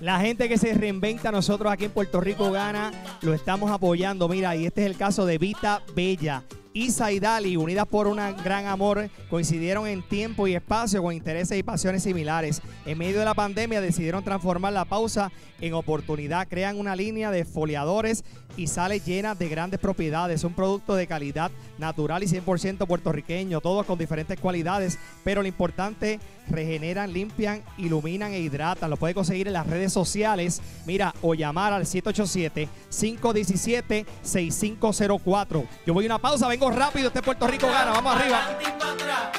La gente que se reinventa, nosotros aquí en Puerto Rico gana, lo estamos apoyando. Mira, y este es el caso de Vita Bella. Isa y Dali, unidas por un gran amor, coincidieron en tiempo y espacio con intereses y pasiones similares. En medio de la pandemia decidieron transformar la pausa en oportunidad. Crean una línea de foliadores y sales llenas de grandes propiedades. Un producto de calidad natural y 100% puertorriqueño, todos con diferentes cualidades, pero lo importante, regeneran, limpian, iluminan e hidratan. Lo puede conseguir en las redes sociales, mira, o llamar al 787-517-6504. Yo voy a una pausa, vengo rápido, este Puerto Rico gana, vamos arriba.